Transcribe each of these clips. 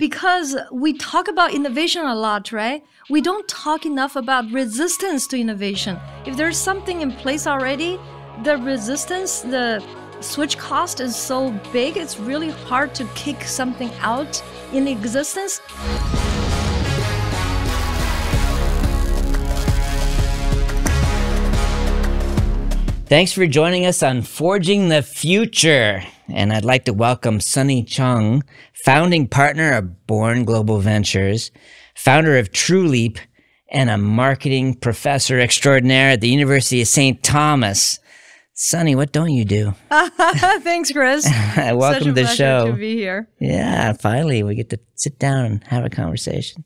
because we talk about innovation a lot, right? We don't talk enough about resistance to innovation. If there's something in place already, the resistance, the switch cost is so big, it's really hard to kick something out in existence. Thanks for joining us on Forging the Future. And I'd like to welcome Sunny Zhang, founding partner of Born Global Ventures, founder of TrueLeap, and a marketing professor extraordinaire at the University of St. Thomas. Sunny, what don't you do? Thanks, Chris. welcome to the show. To be here. Yeah, finally we get to sit down and have a conversation.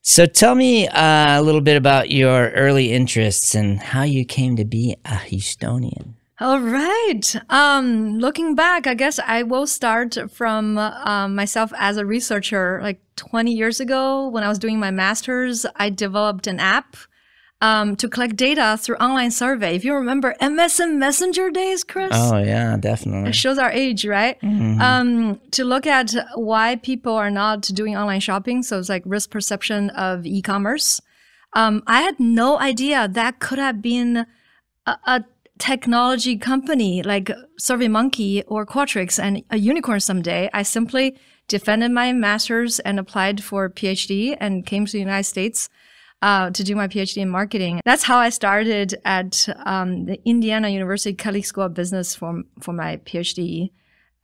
So tell me uh, a little bit about your early interests and how you came to be a Houstonian. All right. Um, looking back, I guess I will start from uh, myself as a researcher. Like 20 years ago, when I was doing my master's, I developed an app um, to collect data through online survey. If you remember MSN Messenger days, Chris. Oh yeah, definitely. It shows our age, right? Mm-hmm. Um, to look at why people are not doing online shopping. So it's like risk perception of e-commerce. Um, I had no idea that could have been a, a technology company like SurveyMonkey or Qualtrics and a unicorn someday. I simply defended my master's and applied for PhD and came to the United States uh, to do my PhD in marketing. That's how I started at um, the Indiana University Kelley School of Business for, for my PhD.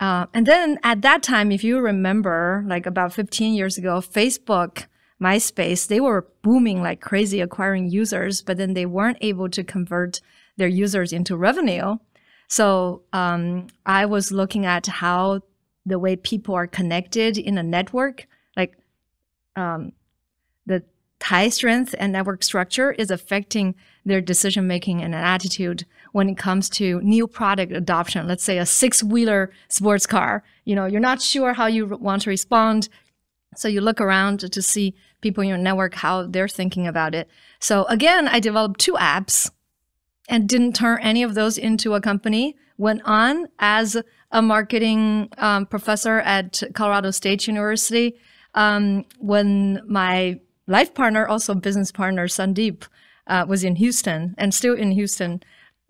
Uh, and then at that time, if you remember, like about 15 years ago, Facebook, MySpace, they were booming like crazy, acquiring users, but then they weren't able to convert their users into revenue. So um, I was looking at how the way people are connected in a network, like um, the tie strength and network structure is affecting their decision making and attitude when it comes to new product adoption. Let's say a six wheeler sports car. You know, you're not sure how you want to respond. So you look around to see people in your network, how they're thinking about it. So again, I developed two apps and didn't turn any of those into a company. Went on as a marketing um, professor at Colorado State University. Um, when my life partner, also business partner, Sandip, uh, was in Houston and still in Houston,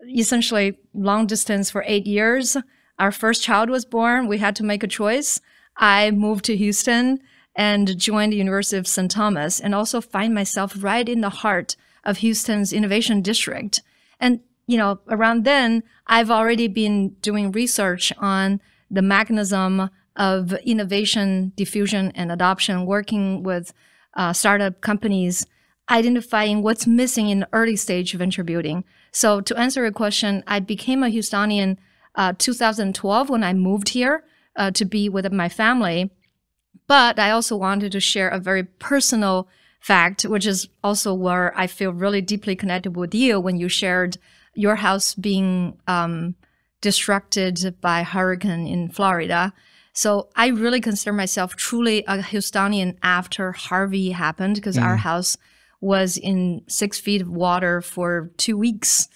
essentially long distance for eight years. Our first child was born. We had to make a choice. I moved to Houston and joined the University of St. Thomas and also find myself right in the heart of Houston's innovation district. And, you know, around then, I've already been doing research on the mechanism of innovation, diffusion, and adoption, working with uh, startup companies identifying what's missing in early stage venture building. So to answer your question, I became a Houstonian uh, 2012 when I moved here uh, to be with my family. But I also wanted to share a very personal fact, which is also where I feel really deeply connected with you when you shared your house being um, destructed by hurricane in Florida. So I really consider myself truly a Houstonian after Harvey happened because mm. our house was in six feet of water for two weeks.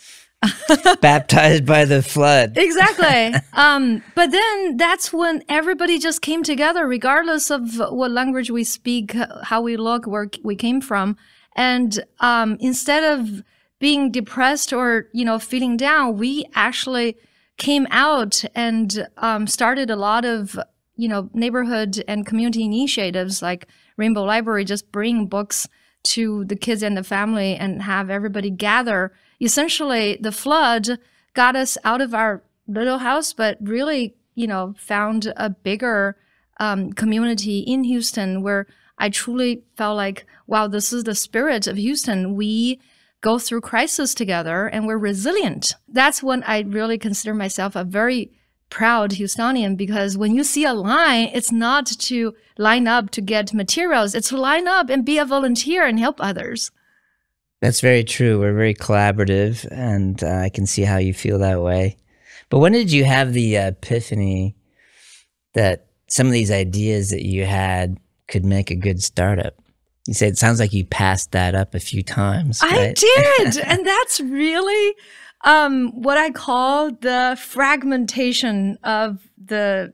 Baptized by the flood. Exactly. um, but then that's when everybody just came together, regardless of what language we speak, how we look, where we came from. And um, instead of being depressed or, you know, feeling down, we actually came out and um, started a lot of you know neighborhood and community initiatives like Rainbow Library, just bring books to the kids and the family and have everybody gather. Essentially, the flood got us out of our little house, but really, you know, found a bigger um, community in Houston where I truly felt like, wow, this is the spirit of Houston. We go through crisis together and we're resilient. That's when I really consider myself a very proud Houstonian because when you see a line, it's not to line up to get materials, it's to line up and be a volunteer and help others. That's very true. We're very collaborative, and uh, I can see how you feel that way. But when did you have the epiphany that some of these ideas that you had could make a good startup? You said it sounds like you passed that up a few times. Right? I did. and that's really um, what I call the fragmentation of the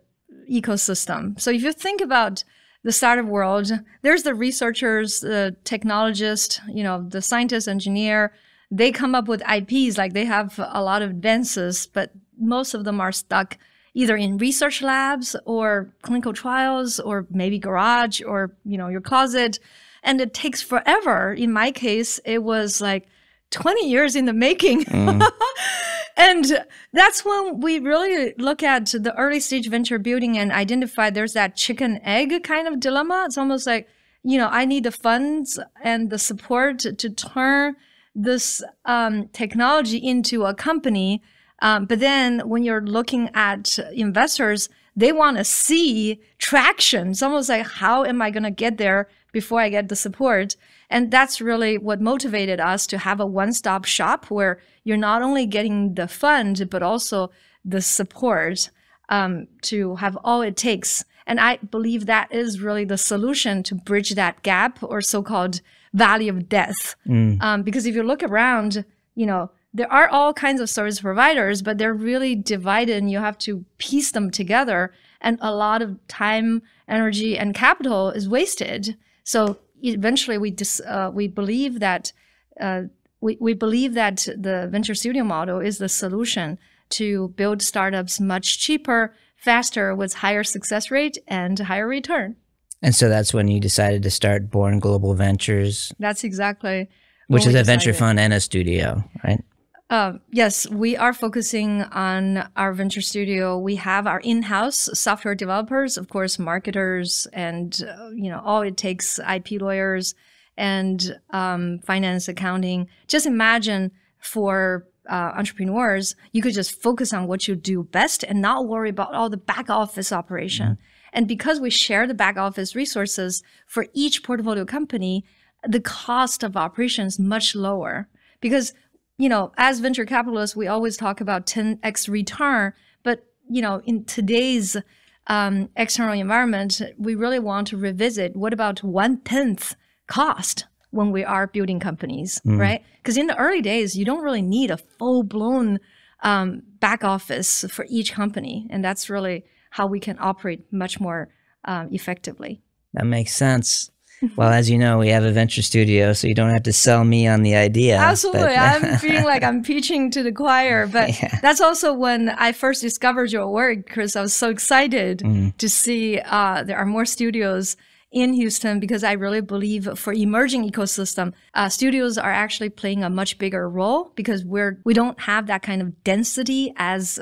ecosystem. So if you think about the startup world, there's the researchers, the technologist, you know, the scientist, engineer. They come up with IPs, like they have a lot of advances, but most of them are stuck either in research labs or clinical trials or maybe garage or, you know, your closet. And it takes forever. In my case, it was like 20 years in the making. Mm. and that's when we really look at the early stage venture building and identify there's that chicken egg kind of dilemma. It's almost like, you know, I need the funds and the support to turn this um, technology into a company um, but then when you're looking at investors, they want to see traction. It's almost like, how am I going to get there before I get the support? And that's really what motivated us to have a one stop shop where you're not only getting the fund, but also the support um, to have all it takes. And I believe that is really the solution to bridge that gap or so called valley of death. Mm. Um, because if you look around, you know, there are all kinds of service providers, but they're really divided and you have to piece them together. And a lot of time, energy, and capital is wasted. So eventually we dis, uh, we believe that uh, we, we believe that the venture studio model is the solution to build startups much cheaper, faster, with higher success rate and higher return. And so that's when you decided to start Born Global Ventures. That's exactly. Which is a decided. venture fund and a studio, right? Uh, yes, we are focusing on our venture studio. We have our in-house software developers, of course, marketers, and uh, you know all it takes IP lawyers and um, finance, accounting. Just imagine for uh, entrepreneurs, you could just focus on what you do best and not worry about all the back office operation. Mm-hmm. And because we share the back office resources for each portfolio company, the cost of operation is much lower because you know, as venture capitalists, we always talk about 10x return, but you know, in today's um, external environment, we really want to revisit what about one tenth cost when we are building companies, mm. right? Because in the early days, you don't really need a full blown um, back office for each company, and that's really how we can operate much more um, effectively. That makes sense well, as you know, we have a venture studio, so you don't have to sell me on the idea. Absolutely. But, I'm feeling like I'm preaching to the choir, but yeah. that's also when I first discovered your work because I was so excited mm. to see uh, there are more studios in Houston because I really believe for emerging ecosystem, uh, studios are actually playing a much bigger role because we're we don't have that kind of density as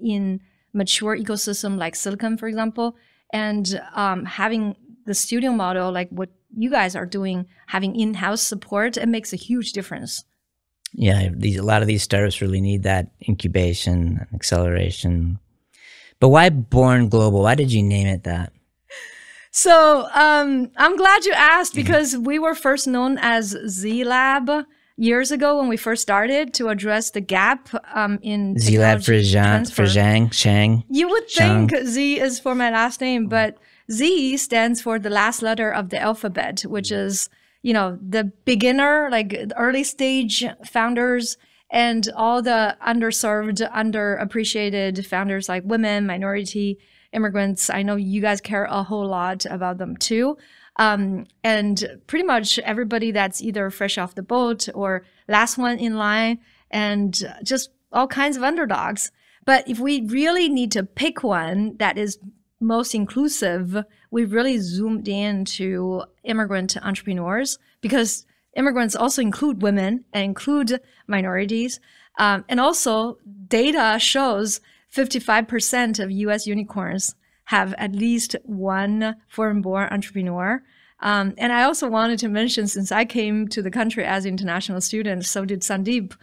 in mature ecosystem like Silicon, for example, and um, having the studio model, like what you guys are doing, having in-house support, it makes a huge difference. Yeah, these a lot of these startups really need that incubation and acceleration. But why Born Global? Why did you name it that? So um, I'm glad you asked mm-hmm. because mm -hmm. we were first known as Z Lab years ago when we first started to address the gap um, in Z Lab for Zhang, for Zhang, Shang. You would Shang. think Z is for my last name, but Z stands for the last letter of the alphabet, which is, you know, the beginner, like early stage founders and all the underserved, underappreciated founders like women, minority, immigrants. I know you guys care a whole lot about them too. Um, and pretty much everybody that's either fresh off the boat or last one in line and just all kinds of underdogs. But if we really need to pick one that is most inclusive, we really zoomed in to immigrant entrepreneurs because immigrants also include women and include minorities. Um, and also, data shows 55% of US unicorns have at least one foreign born entrepreneur. Um, and I also wanted to mention since I came to the country as an international student, so did Sandip.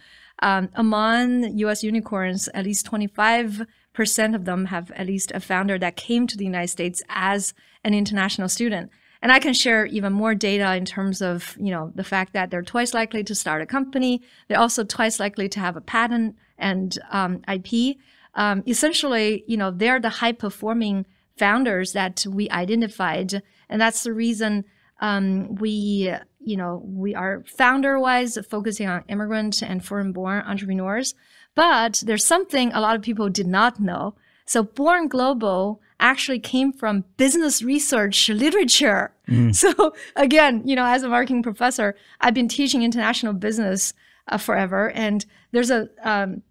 Um, among US unicorns, at least 25 percent of them have at least a founder that came to the United States as an international student. And I can share even more data in terms of, you know, the fact that they're twice likely to start a company. They're also twice likely to have a patent and um, IP. Um, essentially, you know, they're the high performing founders that we identified. And that's the reason um, we, you know, we are founder wise focusing on immigrant and foreign born entrepreneurs. But there's something a lot of people did not know. So Born Global actually came from business research literature. Mm. So again, you know, as a marketing professor, I've been teaching international business uh, forever, and there's a um,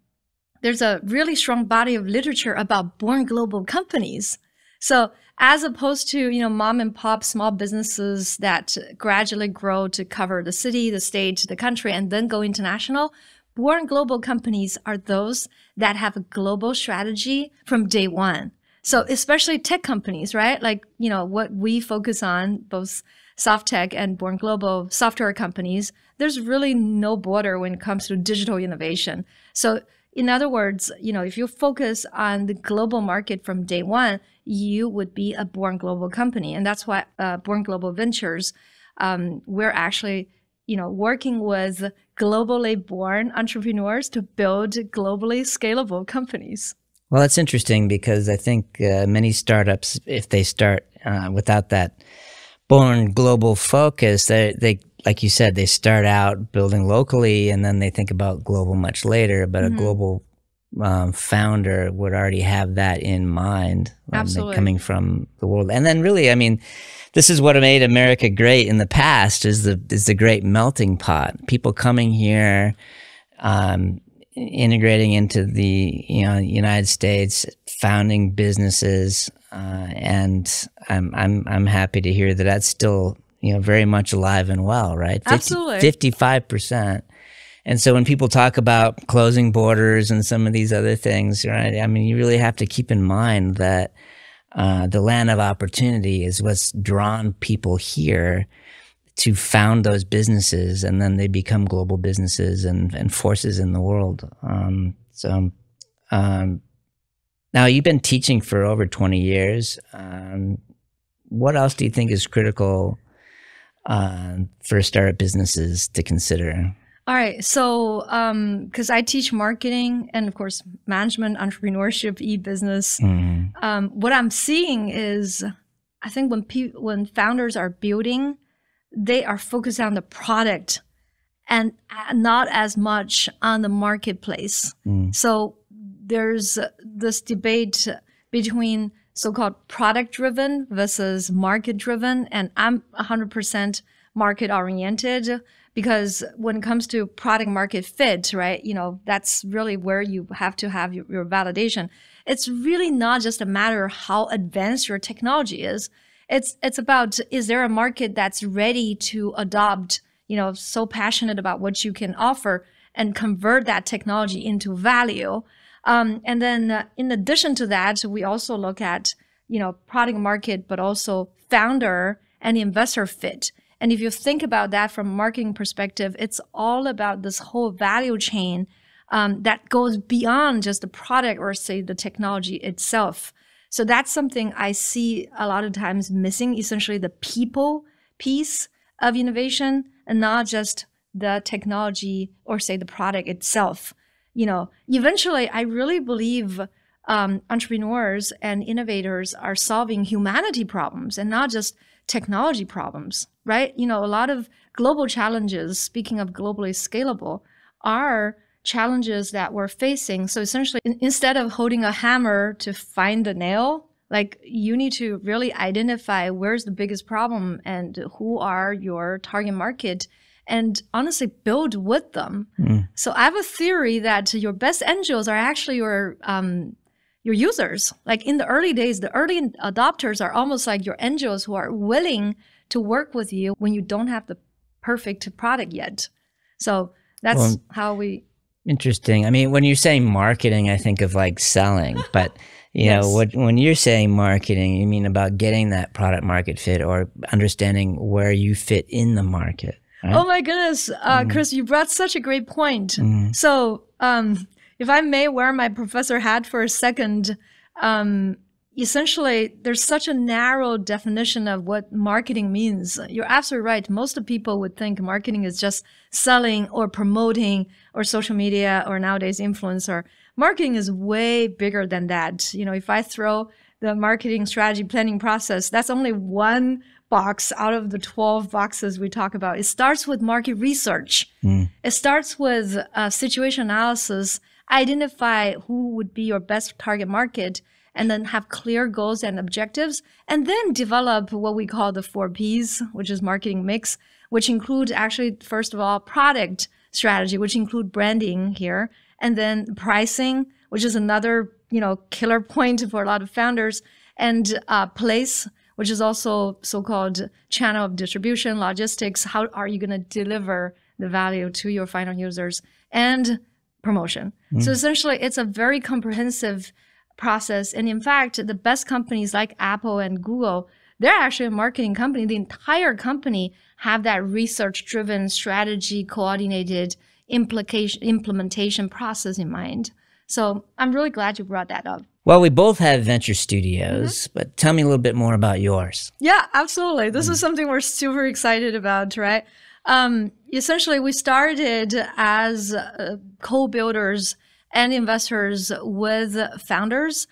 there's a really strong body of literature about born global companies. So as opposed to you know mom and pop small businesses that gradually grow to cover the city, the state, the country, and then go international, born global companies are those that have a global strategy from day one. So especially tech companies, right? Like, you know, what we focus on, both soft tech and born global software companies, there's really no border when it comes to digital innovation. So in other words, you know, if you focus on the global market from day one, you would be a born global company. And that's why uh, Born Global Ventures, um, we're actually, you know, working with globally born entrepreneurs to build globally scalable companies. Well, it's interesting because I think uh, many startups, if they start uh, without that born global focus, they, they, like you said, they start out building locally and then they think about global much later. But mm-hmm. a global um, founder would already have that in mind, Absolutely. coming from the world. And then, really, I mean, this is what made America great in the past: is the is the great melting pot. People coming here. Um, integrating into the you know United States, founding businesses, uh, and I'm I'm I'm happy to hear that that's still you know very much alive and well, right? Absolutely, fifty five percent. And so when people talk about closing borders and some of these other things, right? I mean, you really have to keep in mind that uh, the land of opportunity is what's drawn people here to found those businesses and then they become global businesses and, and forces in the world. Um, so, um, now you've been teaching for over 20 years. Um, what else do you think is critical uh, for startup businesses to consider? All right. So, because um, I teach marketing and, of course, management, entrepreneurship, e business, mm. um, what I'm seeing is I think when, pe- when founders are building they are focused on the product and not as much on the marketplace. Mm. So there's this debate between so-called product driven versus market driven and I'm 100% market oriented because when it comes to product market fit, right, you know, that's really where you have to have your, your validation. It's really not just a matter of how advanced your technology is. It's it's about is there a market that's ready to adopt you know so passionate about what you can offer and convert that technology into value? Um, and then uh, in addition to that we also look at you know product market but also founder and investor fit and if you think about that from a marketing perspective it's all about this whole value chain um, that goes beyond just the product or say the technology itself so that's something I see a lot of times missing, essentially the people piece of innovation and not just the technology or say the product itself. You know, eventually I really believe um, entrepreneurs and innovators are solving humanity problems and not just technology problems, right? You know, a lot of global challenges, speaking of globally scalable, are challenges that we're facing. So essentially, in, instead of holding a hammer to find the nail, like you need to really identify where's the biggest problem and who are your target market and honestly build with them. Mm. So I have a theory that your best angels are actually your um, your users. Like in the early days, the early adopters are almost like your angels who are willing to work with you when you don't have the perfect product yet. So that's well, how we Interesting. I mean, when you're saying marketing, I think of like selling, but you yes. know, what, when you're saying marketing, you mean about getting that product market fit or understanding where you fit in the market. Right? Oh my goodness, uh, mm. Chris, you brought such a great point. Mm. So, um, if I may wear my professor hat for a second, um, essentially there's such a narrow definition of what marketing means. You're absolutely right. Most of people would think marketing is just selling or promoting or social media or nowadays influencer. Marketing is way bigger than that. You know, if I throw the marketing strategy planning process, that's only one box out of the 12 boxes we talk about. It starts with market research. Mm. It starts with uh, situation analysis, identify who would be your best target market and then have clear goals and objectives, and then develop what we call the four P's, which is marketing mix, which include actually, first of all, product strategy, which include branding here, and then pricing, which is another, you know, killer point for a lot of founders, and uh, place, which is also so-called channel of distribution, logistics. How are you going to deliver the value to your final users and promotion? Mm. So essentially, it's a very comprehensive process. And in fact, the best companies like Apple and Google, they're actually a marketing company. The entire company have that research-driven strategy coordinated implication implementation process in mind. So I'm really glad you brought that up. Well, we both have venture studios, mm-hmm. but tell me a little bit more about yours. Yeah, absolutely. This mm. is something we're super excited about, right? Um, essentially, we started as uh, co-builders and investors with founders.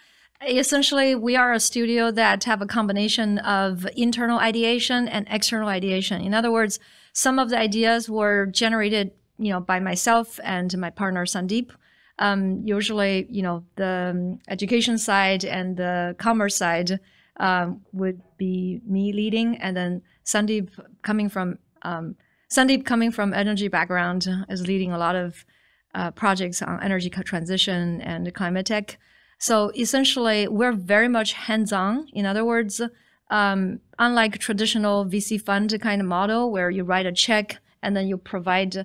Essentially, we are a studio that have a combination of internal ideation and external ideation. In other words, some of the ideas were generated, you know, by myself and my partner Sandip um, usually, you know, the um, education side and the commerce side um, would be me leading, and then Sandip coming from um, Sandip coming from energy background is leading a lot of uh, projects on energy transition and climate tech. So essentially, we're very much hands-on. In other words, um, unlike traditional VC fund kind of model where you write a check and then you provide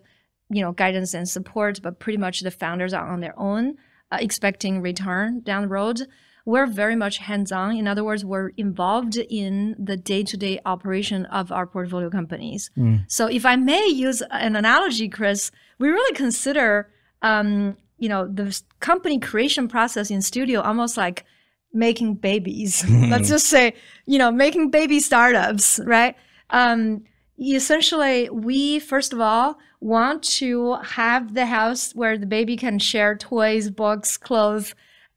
you know guidance and support but pretty much the founders are on their own uh, expecting return down the road we're very much hands-on. In other words we're involved in the day-to-day operation of our portfolio companies. Mm. so if i may use an analogy chris we really consider um, you know the company creation process in studio almost like making babies. Let's just say you know making baby startups right? Um, essentially we first of all want to have the house where the baby can share toys books clothes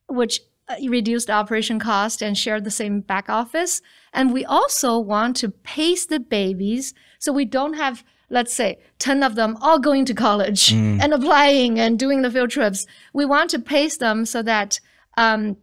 which uh, reduce the operation cost and share the same back office and we also want to pace the babies so we don't have let's say 10 of them all going to college mm. and applying and doing the field trips we want to pace them so that um,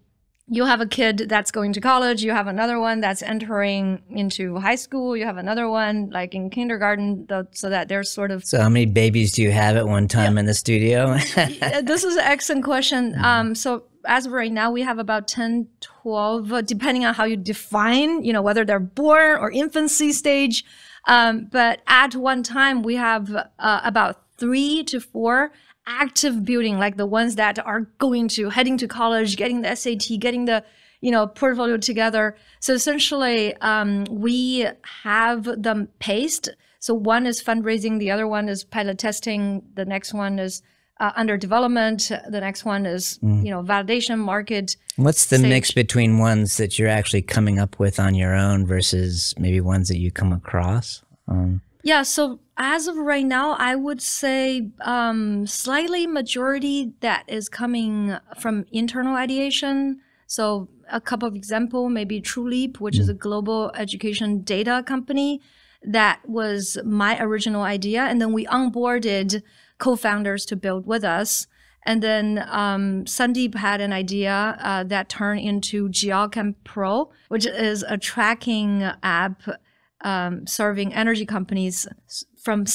you have a kid that's going to college, you have another one that's entering into high school, you have another one like in kindergarten, so that there's sort of. So, how many babies do you have at one time yeah. in the studio? this is an excellent question. Mm-hmm. Um, so, as of right now, we have about 10, 12, uh, depending on how you define, you know, whether they're born or infancy stage. Um, but at one time, we have uh, about three to four active building, like the ones that are going to heading to college, getting the SAT, getting the you know portfolio together. So essentially, um, we have them paced. So one is fundraising, the other one is pilot testing, the next one is uh, under development, the next one is mm. you know validation market. What's the stage. mix between ones that you're actually coming up with on your own versus maybe ones that you come across? Um, yeah, so as of right now, I would say um, slightly majority that is coming from internal ideation. So a couple of example, maybe TrueLeap, which is a global education data company. That was my original idea, and then we onboarded co-founders to build with us. And then um, Sandip had an idea uh, that turned into Geochem Pro, which is a tracking app um, serving energy companies from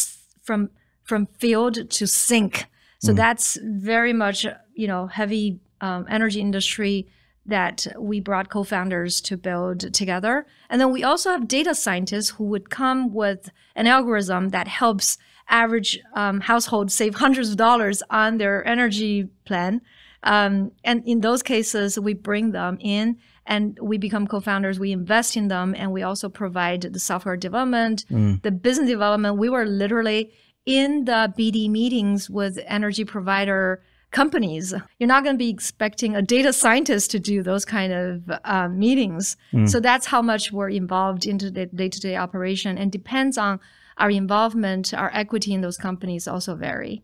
from from field to sink. So mm. that's very much you know heavy um, energy industry that we brought co-founders to build together. And then we also have data scientists who would come with an algorithm that helps average um, households save hundreds of dollars on their energy plan. Um, and in those cases, we bring them in and we become co-founders we invest in them and we also provide the software development mm. the business development we were literally in the bd meetings with energy provider companies you're not going to be expecting a data scientist to do those kind of uh, meetings mm. so that's how much we're involved into the day-to-day operation and depends on our involvement our equity in those companies also vary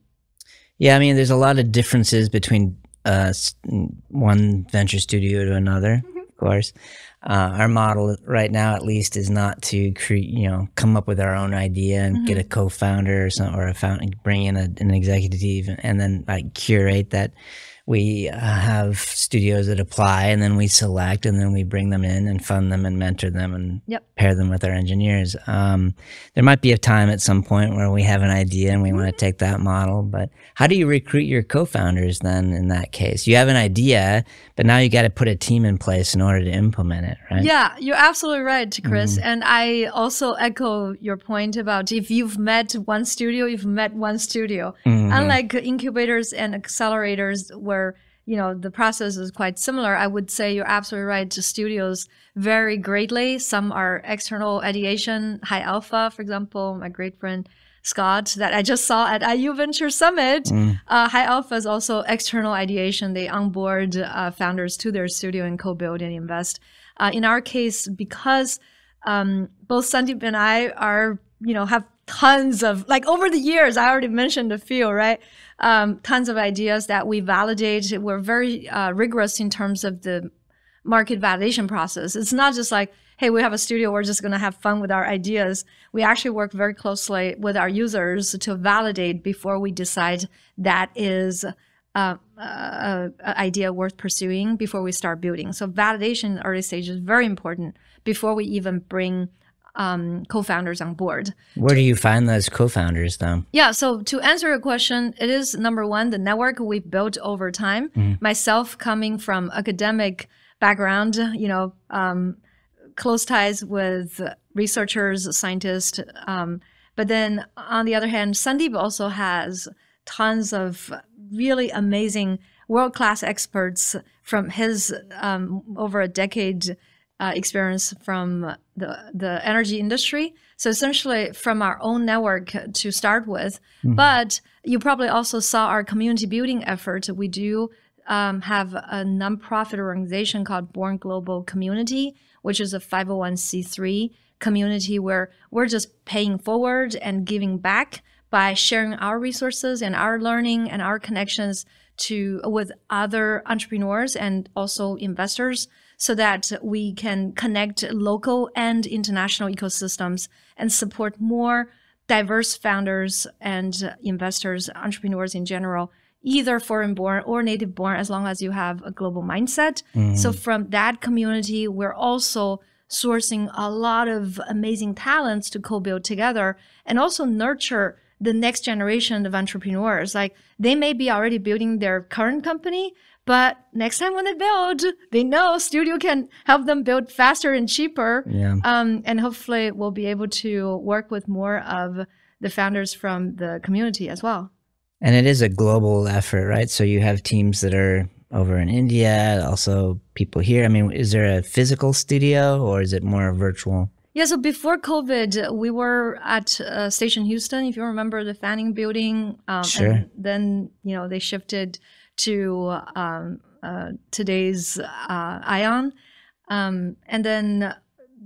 yeah i mean there's a lot of differences between uh, one venture studio to another mm-hmm course. Uh, our model right now, at least, is not to create, you know, come up with our own idea and mm-hmm. get a mm-hmm. co-founder or some, or a found, bring in a, an executive and then like curate that. We uh, have studios that apply and then we select and then we bring them in and fund them and mentor them and Yep. pair them with our engineers. Um, there might be a time at some point where we have an idea and we want to take that model, but how do you recruit your co-founders then in that case? You have an idea, but now you got to put a team in place in order to implement it, right? Yeah, you're absolutely right, Chris. And I also echo your point about if you've met one studio, you've met one studio. Unlike incubators and accelerators, where you know the process is quite similar, I would say you're absolutely right. The studios vary greatly. Some are external ideation, high alpha, for example. My great friend Scott that I just saw at IU Venture Summit. Uh, High Alpha is also external ideation. They onboard uh, founders to their studio and co-build and invest. Uh, in our case, because um, both Sandip and I are, you know, have tons of like over the years. I already mentioned a few, right? Um, tons of ideas that we validate. We're very uh, rigorous in terms of the market validation process. It's not just like, hey, we have a studio, we're just going to have fun with our ideas. We actually work very closely with our users to validate before we decide that is uh, a idea worth pursuing before we start building. So validation early stage is very important before we even bring um, co-founders on board. Where do you find those co-founders though? Yeah. So to answer your question, it is number one, the network we've built over time. Myself coming from academic background, you know, um, close ties with researchers, scientists. Um, but then on the other hand, Sandip also has tons of really amazing world-class experts from his um, over a decade uh, experience from the the energy industry. So essentially, from our own network to start with. But you probably also saw our community building effort. We do um, have a nonprofit organization called Born Global Community, which is a 501c3 community where we're just paying forward and giving back by sharing our resources and our learning and our connections to with other entrepreneurs and also investors so that we can connect local and international ecosystems and support more diverse founders and investors, entrepreneurs in general, either foreign born or native born, as long as you have a global mindset. Mm. So, from that community, we're also sourcing a lot of amazing talents to co build together and also nurture the next generation of entrepreneurs. Like they may be already building their current company, but next time when they build, they know studio can help them build faster and cheaper. Yeah. Um, and hopefully we'll be able to work with more of the founders from the community as well. And it is a global effort, right? So you have teams that are over in India, also people here. I mean, is there a physical studio or is it more virtual? Yeah, so before COVID, we were at uh, Station Houston, if you remember the Fannin building. Um, Sure. And then, you know, they shifted to um, uh, today's uh, Ion. Um, and then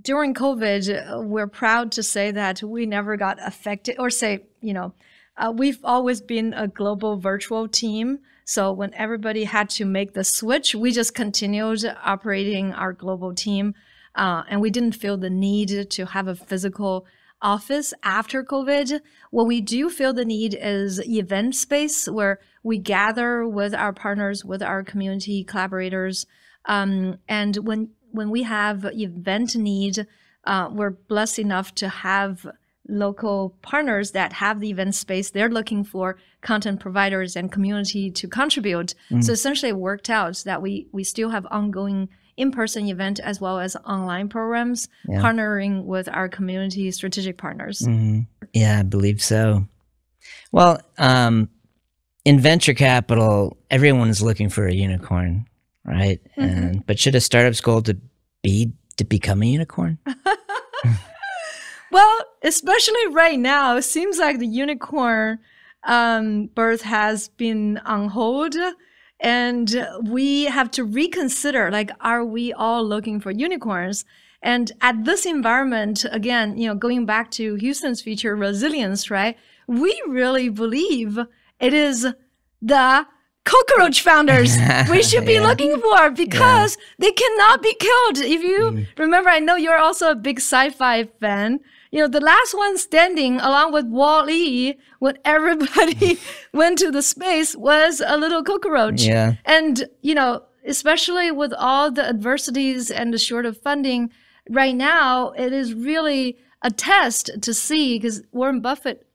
during COVID, we're proud to say that we never got affected, or say, you know, uh, we've always been a global virtual team. So when everybody had to make the switch, we just continued operating our global team. Uh, and we didn't feel the need to have a physical office after COVID. What we do feel the need is event space where we gather with our partners, with our community collaborators. Um, and when when we have event need, uh, we're blessed enough to have local partners that have the event space. They're looking for content providers and community to contribute. So essentially, it worked out that we we still have ongoing in-person event as well as online programs, Yeah. partnering with our community strategic partners. hmm Yeah, I believe so. Well, um, in venture capital, everyone is looking for a unicorn, right? And but should a startup's goal to be to become a unicorn? Well, especially right now, it seems like the unicorn um, birth has been on hold. And we have to reconsider like, are we all looking for unicorns? And at this environment, again, you know, going back to Houston's feature resilience, right? We really believe it is the cockroach founders we should be Yeah. looking for because they cannot be killed. If you mm. remember, I know you're also a big sci-fi fan. you know, the last one standing along with Wall-E when everybody went to the space was a little cockroach. Yeah. And, you know, especially with all the adversities and the short of funding right now, it is really a test to see because Warren Buffett,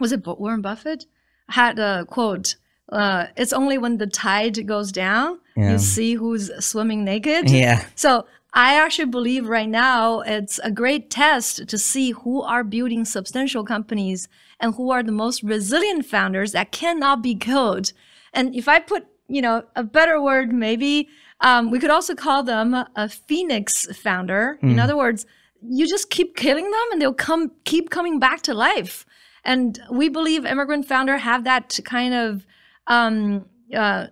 was it Warren Buffett? Had a quote. Uh, it's only when the tide goes down Yeah. you see who's swimming naked. Yeah. So I actually believe right now it's a great test to see who are building substantial companies and who are the most resilient founders that cannot be killed. And if I put, you know, a better word, maybe um, we could also call them a phoenix founder. In other words, you just keep killing them and they'll come keep coming back to life. And we believe immigrant founder have that kind of um, uh,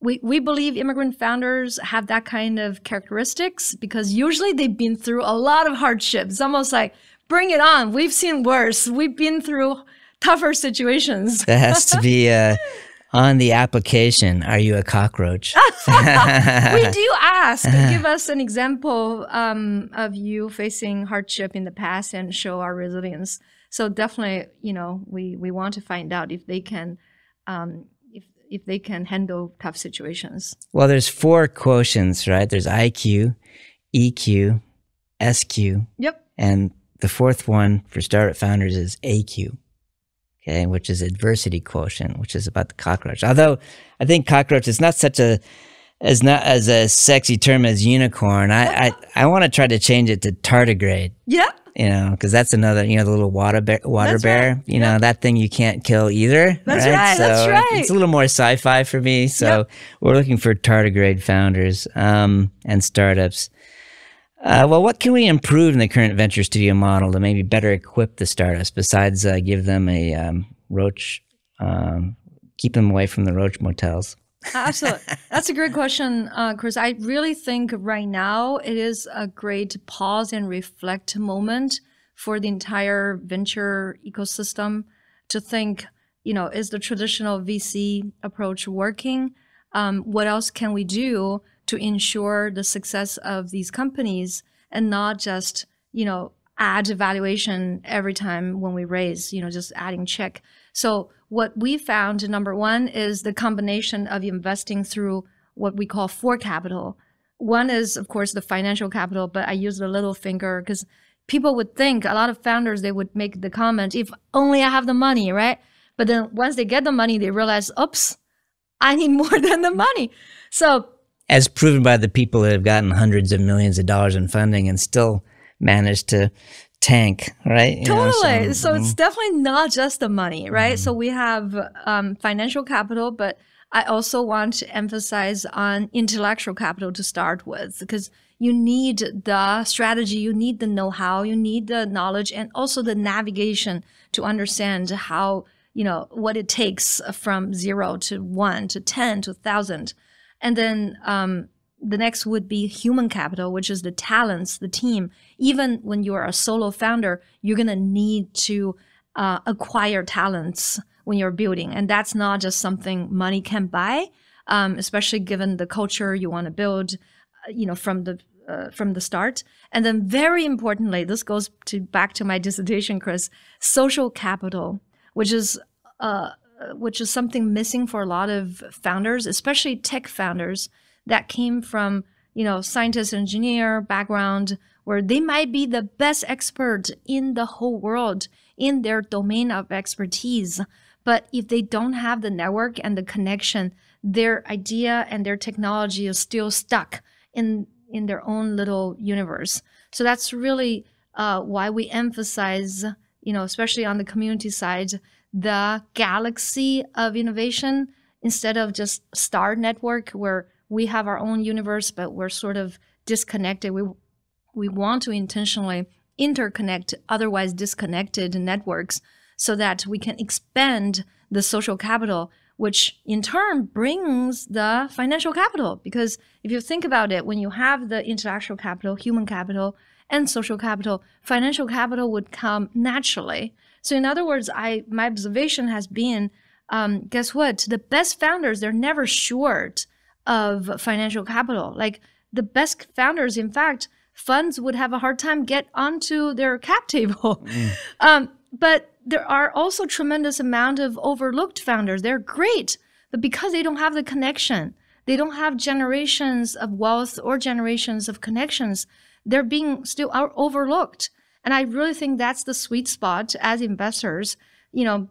we, we believe immigrant founders have that kind of characteristics because usually they've been through a lot of hardships. Almost like, bring it on. We've seen worse. We've been through tougher situations. That has to be uh, on the application. Are you a cockroach? we do ask, give us an example um, of you facing hardship in the past and show our resilience. So definitely, you know, we, we want to find out if they can, um, if, if they can handle tough situations. Well, there's four quotients, right? There's IQ, EQ, SQ, Yep. and the fourth one for startup founders is AQ. Okay, which is adversity quotient, which is about the cockroach. Although I think cockroach is not such a as not as a sexy term as unicorn. I I, I want to try to change it to tardigrade. Yep. You know, because that's another, you know, the little water bear, water That's bear. right. You know, that thing you can't kill either. That's right, So that's right. It's a little more sci-fi for me. So Yep. we're looking for tardigrade founders um, and startups. Uh, well, what can we improve in the current venture studio model to maybe better equip the startups besides uh, give them a um, roach, um, keep them away from the roach motels? Absolutely. That's a great question, uh, Chris. I really think right now it is a great pause and reflect moment for the entire venture ecosystem to think, you know, is the traditional VC approach working? Um, what else can we do to ensure the success of these companies and not just, you know, add valuation every time when we raise, you know, just adding check. So what we found, number one, is the combination of investing through what we call four capital. One is, of course, the financial capital, but I use the little finger because people would think a lot of founders they would make the comment, if only I have the money, right? But then once they get the money, they realize, oops, I need more than the money. So As proven by the people that have gotten hundreds of millions of dollars in funding and still managed to tank, right? You know, Totally. so- so it's definitely not just the money, right? So we have um, financial capital, but I also want to emphasize on intellectual capital to start with because you need the strategy, you need the know-how, you need the knowledge, and also the navigation to understand how you know what it takes from zero to one to ten to thousand, and then um, the next would be human capital, which is the talents, the team. Even when you're a solo founder, you're gonna need to uh, acquire talents when you're building, and that's not just something money can buy. Um, especially given the culture you want to build, uh, you know, from the uh, from the start. And then, very importantly, this goes to back to my dissertation, Chris. Social capital, which is uh, which is something missing for a lot of founders, especially tech founders that came from you know scientist engineer background where they might be the best expert in the whole world in their domain of expertise. But if they don't have the network and the connection their idea and their technology is still stuck in in their own little universe. So that's really uh, why we emphasize you know especially on the community side the galaxy of innovation instead of just star network where we have our own universe but we're sort of disconnected. We we want to intentionally interconnect otherwise disconnected networks so that we can expand the social capital which in turn brings the financial capital. Because if you think about it when you have the intellectual capital human capital and social capital financial capital would come naturally. So in other words i my observation has been um, guess what? The best founders they're never short of financial capital like the best founders in fact funds would have a hard time get onto their cap table. Mm. Um, but there are also tremendous amount of overlooked founders. They're great, but because they don't have the connection, they don't have generations of wealth or generations of connections, they're being still overlooked. And I really think that's the sweet spot as investors. You know,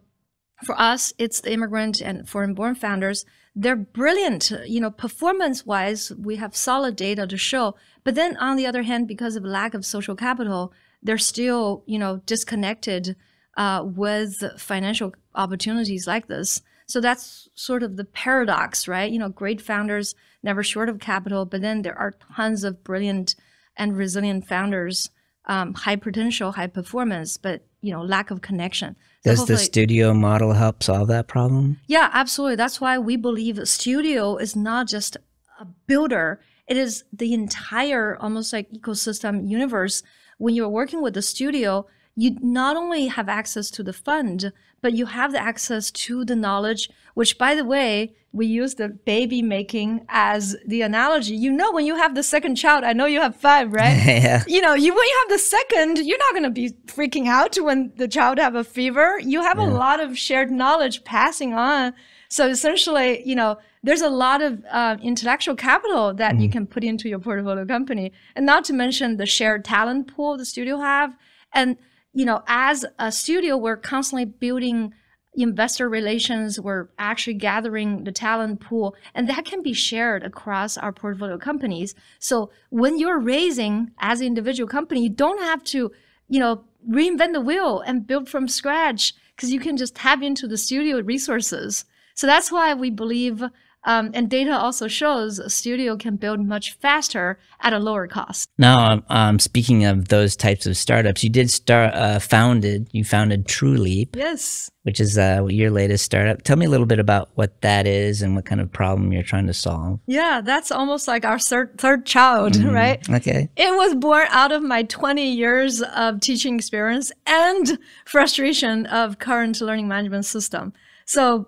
for us, it's the immigrant and foreign born founders. They're brilliant, you know, performance wise, we have solid data to show. But then on the other hand, because of lack of social capital, they're still, you know, disconnected uh, with financial opportunities like this. So that's sort of the paradox, right? You know, great founders never short of capital, but then there are tons of brilliant and resilient founders, um, high potential, high performance, but you know, lack of connection. Does the studio model help solve that problem? Yeah, absolutely. That's why we believe studio is not just a builder; it is the entire, almost like ecosystem universe. When you're working with the studio, you not only have access to the fund, but you have the access to the knowledge, which by the way, we use the baby making as the analogy. You know, when you have the second child, I know you have five, right? yeah. You know, you when you have the second, you're not going to be freaking out when the child have a fever. You have yeah. a lot of shared knowledge passing on. So essentially, you know, there's a lot of uh, intellectual capital that mm. you can put into your portfolio company, and not to mention the shared talent pool the studio have. And you know, as a studio, we're constantly building investor relations. We're actually gathering the talent pool, and that can be shared across our portfolio companies. So when you're raising as an individual company, you don't have to, you know, reinvent the wheel and build from scratch because you can just tap into the studio resources. So that's why we believe um, and data also shows a studio can build much faster at a lower cost. Now, um, um, speaking of those types of startups, you did start uh, founded. You founded TrueLeap. Yes. Which is uh, your latest startup. Tell me a little bit about what that is and what kind of problem you're trying to solve. Yeah, that's almost like our third, third child, mm, right? Okay. It was born out of my 20 years of teaching experience and frustration of current learning management system. So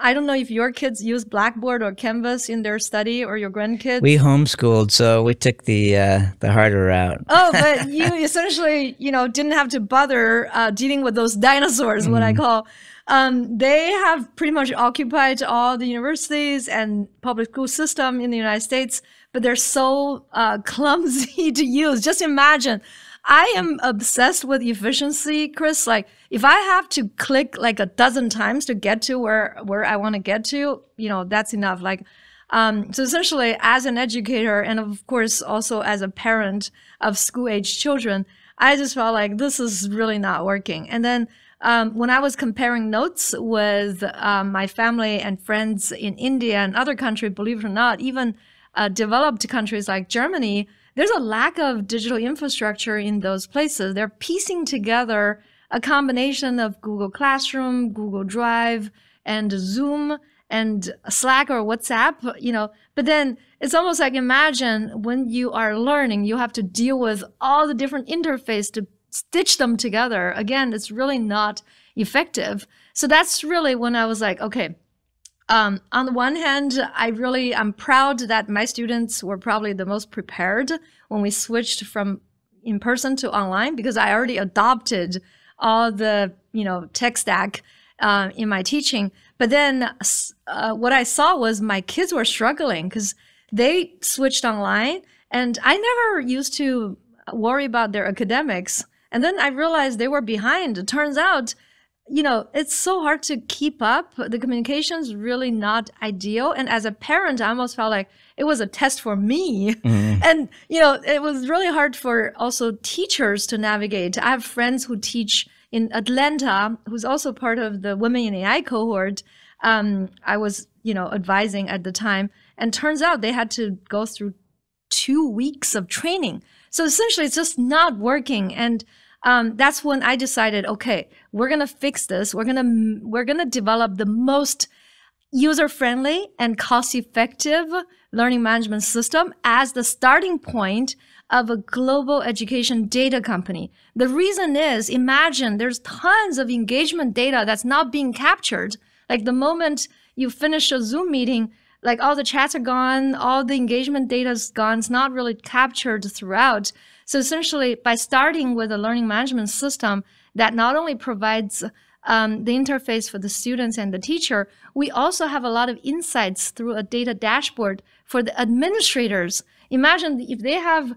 I don't know if your kids use Blackboard or Canvas in their study or your grandkids. We homeschooled, so we took the uh, the harder route. oh, but you essentially, you know, didn't have to bother uh, dealing with those dinosaurs, mm. what I mm. call. Um, they have pretty much occupied all the universities and public school system in the United States, but they're so uh, clumsy to use. Just imagine I am obsessed with efficiency, Chris. Like if I have to click like a dozen times to get to where where I want to get to, you know, that's enough. Like um, so essentially as an educator and of course also as a parent of school age children, I just felt like this is really not working. And then um, when I was comparing notes with um, my family and friends in India and other countries, believe it or not, even uh, developed countries like Germany, there's a lack of digital infrastructure in those places. They're piecing together a combination of Google Classroom, Google Drive, and Zoom and Slack or WhatsApp, you know, but then it's almost like imagine when you are learning, you have to deal with all the different interface to stitch them together. Again, it's really not effective. So that's really when I was like, okay, um, on the one hand, I really am proud that my students were probably the most prepared when we switched from in person to online because I already adopted all the you know tech stack uh, in my teaching. But then uh, what I saw was my kids were struggling because they switched online, and I never used to worry about their academics. And then I realized they were behind. It turns out you know, it's so hard to keep up. The communication is really not ideal. And as a parent, I almost felt like it was a test for me. Mm. And, you know, it was really hard for also teachers to navigate. I have friends who teach in Atlanta, who's also part of the Women in AI cohort. Um, I was, you know, advising at the time. And turns out they had to go through two weeks of training. So essentially, it's just not working. And um, that's when I decided, okay, we're gonna fix this. We're gonna we're gonna develop the most user friendly and cost effective learning management system as the starting point of a global education data company. The reason is imagine there's tons of engagement data that's not being captured. Like the moment you finish a Zoom meeting, like all the chats are gone, all the engagement data is gone. It's not really captured throughout. So essentially, by starting with a learning management system that not only provides um, the interface for the students and the teacher, we also have a lot of insights through a data dashboard for the administrators. Imagine if they have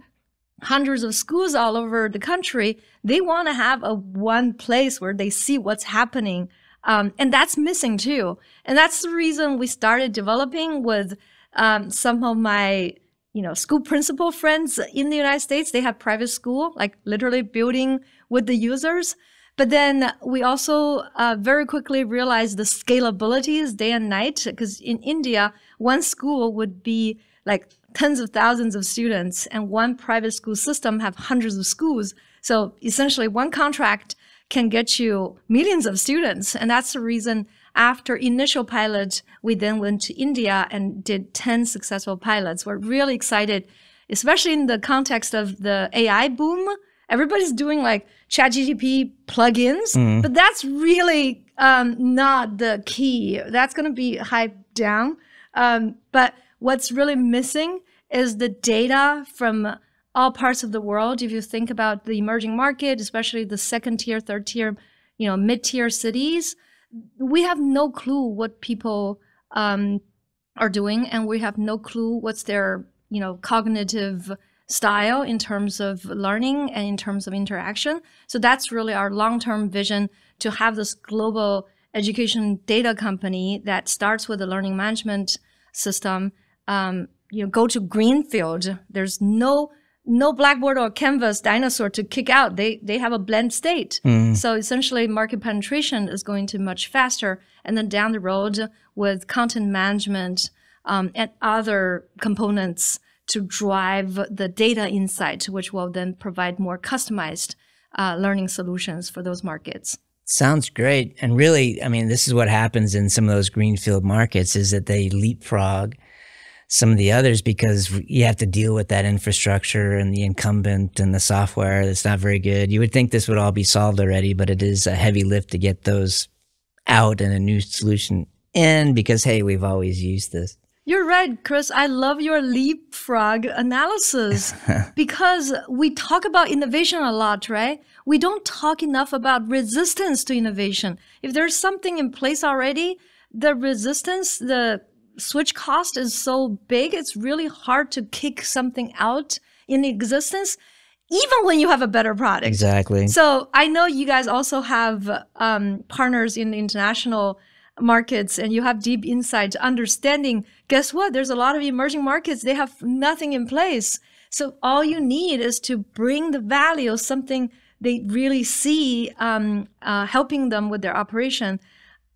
hundreds of schools all over the country, they want to have a one place where they see what's happening. Um, and that's missing too. And that's the reason we started developing with um, some of my you know school principal friends in the united states they have private school like literally building with the users but then we also uh, very quickly realized the scalability is day and night because in India, one school would be like tens of thousands of students, and one private school system have hundreds of schools. So essentially, one contract can get you millions of students, and that's the reason. After initial pilot, we then went to India and did 10 successful pilots. We're really excited, especially in the context of the AI boom everybody's doing like ChatGPT plugins, mm. but that's really um, not the key. That's going to be hyped down. Um, but what's really missing is the data from all parts of the world. If you think about the emerging market, especially the second tier, third tier, you know, mid tier cities, we have no clue what people um, are doing, and we have no clue what's their you know cognitive style in terms of learning and in terms of interaction. So that's really our long-term vision to have this global education data company that starts with a learning management system. Um, you know, go to greenfield. There's no no Blackboard or Canvas dinosaur to kick out. They they have a blend state. Mm. So essentially, market penetration is going to much faster. And then down the road, with content management um, and other components to drive the data insight, which will then provide more customized uh, learning solutions for those markets. Sounds great. And really, I mean, this is what happens in some of those greenfield markets is that they leapfrog some of the others because you have to deal with that infrastructure and the incumbent and the software that's not very good. You would think this would all be solved already, but it is a heavy lift to get those out and a new solution in because, hey, we've always used this. You're right, Chris. I love your leapfrog analysis because we talk about innovation a lot, right? We don't talk enough about resistance to innovation. If there's something in place already, the resistance, the switch cost is so big, it's really hard to kick something out in existence even when you have a better product. Exactly. So I know you guys also have um, partners in the international markets and you have deep insight understanding guess what there's a lot of emerging markets they have nothing in place so all you need is to bring the value of something they really see um, uh, helping them with their operation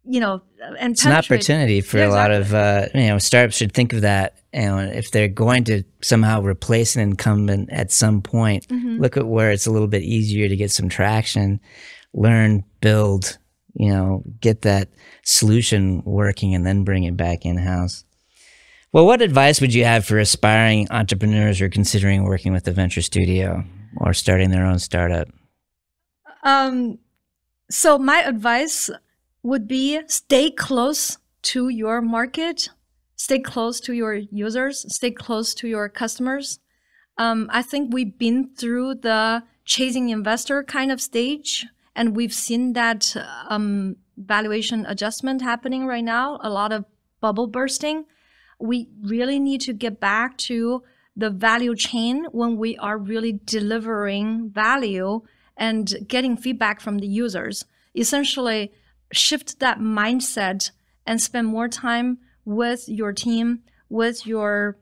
you know and it's penetrate. an opportunity for yeah, a lot of uh, you know startups should think of that you know if they're going to somehow replace an incumbent at some point mm-hmm. look at where it's a little bit easier to get some traction learn build you know, get that solution working and then bring it back in house. Well, what advice would you have for aspiring entrepreneurs who are considering working with a venture studio or starting their own startup? Um, so my advice would be stay close to your market, stay close to your users, stay close to your customers. Um, I think we've been through the chasing investor kind of stage and we've seen that um, valuation adjustment happening right now, a lot of bubble bursting. We really need to get back to the value chain when we are really delivering value and getting feedback from the users. Essentially, shift that mindset and spend more time with your team, with your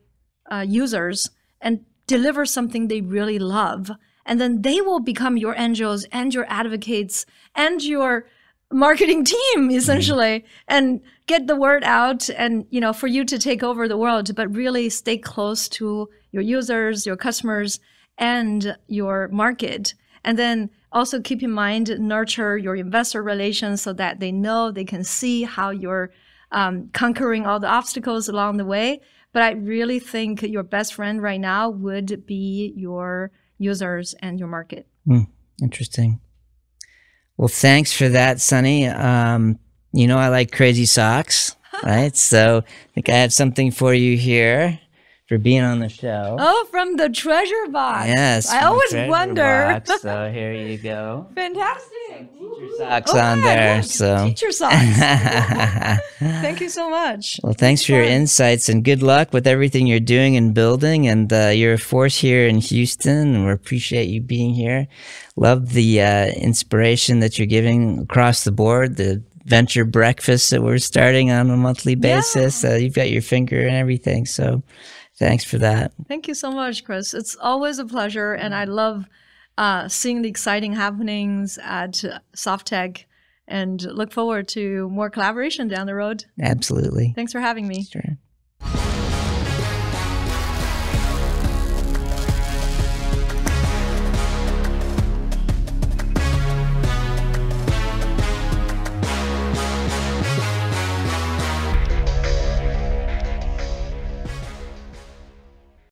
uh, users, and deliver something they really love and then they will become your angels and your advocates and your marketing team essentially mm. and get the word out and you know for you to take over the world but really stay close to your users your customers and your market and then also keep in mind nurture your investor relations so that they know they can see how you're um, conquering all the obstacles along the way but i really think your best friend right now would be your users and your market. Mm, interesting. Well, thanks for that, Sunny. Um, you know, I like crazy socks. right? So I think I have something for you here for being on the show. Oh, from the treasure box. Yes. I always wonder. box. So here you go. Fantastic. Teacher socks Oh, on my there. gosh, So. teacher socks. Thank you so much. Well, thanks for your insights and good luck with everything you're doing and building. And uh, you're a force here in Houston, and we appreciate you being here. Love the uh, inspiration that you're giving across the board. The venture breakfast that we're starting on a monthly basis. Uh, you've got your finger and everything. So, thanks for that. Thank you so much, Chris. It's always a pleasure, and I love uh, seeing the exciting happenings at Softeq, and look forward to more collaboration down the road. Absolutely. Thanks for having me. Sure.